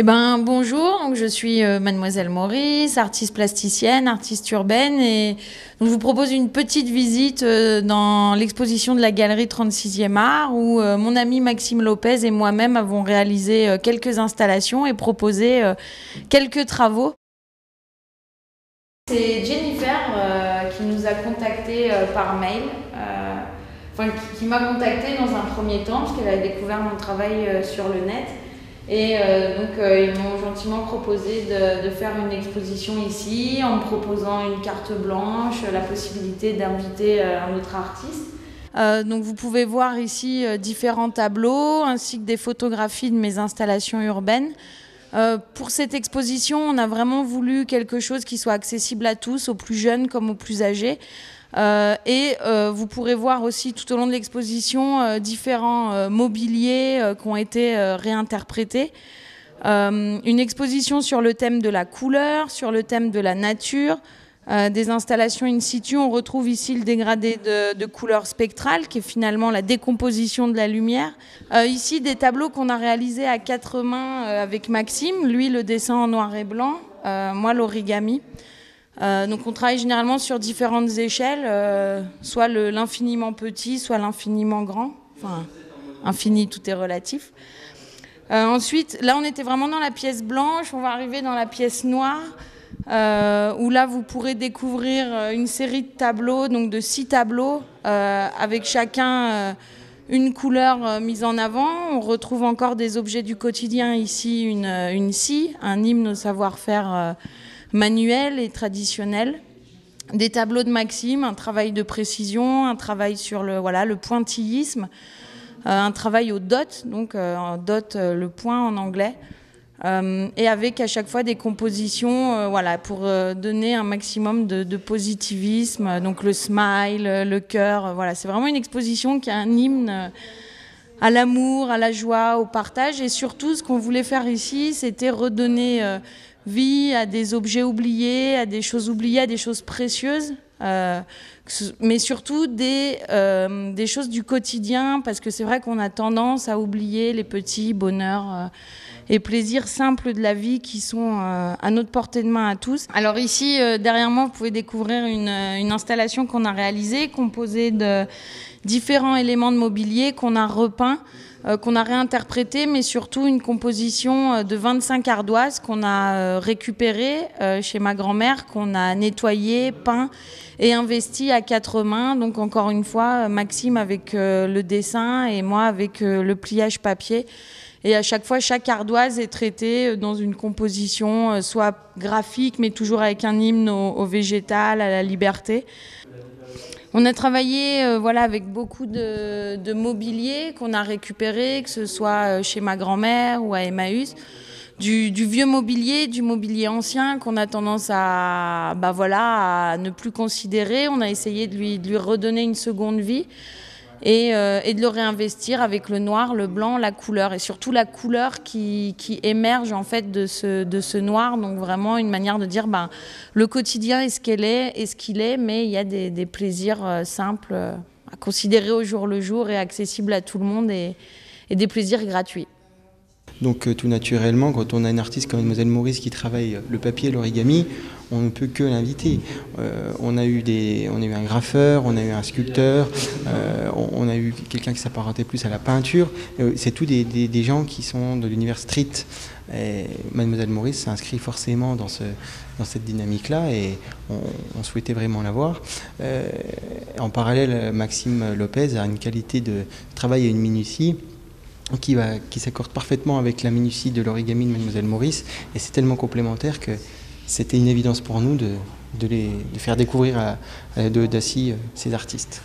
Eh ben bonjour, donc je suis euh, Mademoiselle Maurice, artiste plasticienne, artiste urbaine et je vous propose une petite visite euh, dans l'exposition de la galerie 36e art où euh, mon ami Maxime Lopez et moi-même avons réalisé quelques installations et proposé quelques travaux. C'est Jennifer qui nous a contactés par mail, qui, qui m'a contacté dans un premier temps parce qu'elle a découvert mon travail sur le net. Et euh, donc, euh, ils m'ont gentiment proposé de, faire une exposition ici en proposant une carte blanche, la possibilité d'inviter euh, un autre artiste. donc, vous pouvez voir ici différents tableaux ainsi que des photographies de mes installations urbaines. Pour cette exposition, on a vraiment voulu quelque chose qui soit accessible à tous, aux plus jeunes comme aux plus âgés. Euh, et euh, vous pourrez voir aussi tout au long de l'exposition euh, différents mobiliers qui ont été réinterprétés. une exposition sur le thème de la couleur, sur le thème de la nature, des installations in situ. On retrouve ici le dégradé de, de, couleur spectrale, qui est finalement la décomposition de la lumière. ici, des tableaux qu'on a réalisés à quatre mains avec Maxime, lui le dessin en noir et blanc, moi l'origami. Euh, donc on travaille généralement sur différentes échelles, euh, soit l'infiniment petit, soit l'infiniment grand. Enfin, infini, tout est relatif. Euh, ensuite, là on était vraiment dans la pièce blanche, on va arriver dans la pièce noire, où là vous pourrez découvrir une série de tableaux, donc de six tableaux, avec chacun une couleur mise en avant. On retrouve encore des objets du quotidien ici, une, une scie, un hymne au savoir-faire manuel et traditionnel. Des tableaux de Maxime, un travail de précision, un travail sur le, voilà, le pointillisme, euh, un travail au dot, donc euh, dot euh, le point en anglais. Et avec à chaque fois des compositions voilà, pour donner un maximum de, positivisme, donc le smile, le cœur. voilà. C'est vraiment une exposition qui a un hymne à l'amour, à la joie, au partage. Et surtout, ce qu'on voulait faire ici, c'était redonner vie à des objets oubliés, à des choses oubliées, à des choses précieuses. Euh, mais surtout des, euh, des choses du quotidien, parce que c'est vrai qu'on a tendance à oublier les petits bonheurs euh, et plaisirs simples de la vie qui sont à notre portée de main à tous. Alors ici, derrière moi, vous pouvez découvrir une, une installation qu'on a réalisée, composée de différents éléments de mobilier qu'on a repeints. Euh, qu'on a réinterprété, mais surtout une composition euh, de 25 ardoises qu'on a euh, récupérées chez ma grand-mère, qu'on a nettoyé, peint et investi à quatre mains. Donc encore une fois, Maxime avec le dessin et moi avec le pliage papier. Et à chaque fois, chaque ardoise est traitée dans une composition soit graphique, mais toujours avec un hymne au végétal, à la liberté. On a travaillé euh, voilà, avec beaucoup de, mobilier qu'on a récupéré, que ce soit euh, chez ma grand-mère ou à Emmaüs. Du, vieux mobilier, du mobilier ancien qu'on a tendance à, bah voilà, à ne plus considérer. On a essayé de lui, de lui redonner une seconde vie. Euh, et, de le réinvestir avec le noir, le blanc, la couleur et surtout la couleur qui, émerge en fait de ce, noir. Donc vraiment une manière de dire ben, le quotidien est ce est, est qu'il est, mais il y a des, plaisirs euh, simples euh, à considérer au jour le jour et accessibles à tout le monde et des plaisirs gratuits. Donc euh, tout naturellement, quand on a un artiste comme Mademoiselle Maurice qui travaille euh, le papier, l'origami, on ne peut que l'inviter. Euh, on, a eu des, on a eu un graffeur, on a eu un sculpteur, on, a eu quelqu'un qui s'apparentait plus à la peinture. c'est tous des, gens qui sont de l'univers street. Et Mademoiselle Maurice s'inscrit forcément dans, ce, dans cette dynamique-là et on, souhaitait vraiment l'avoir. en parallèle, Maxime Lopez a une qualité de travail et une minutie qui, qui s'accorde parfaitement avec la minutie de l'origami de Mademoiselle Maurice. Et c'est tellement complémentaire que c'était une évidence pour nous de, de, les, de faire découvrir à, à euh, ces artistes.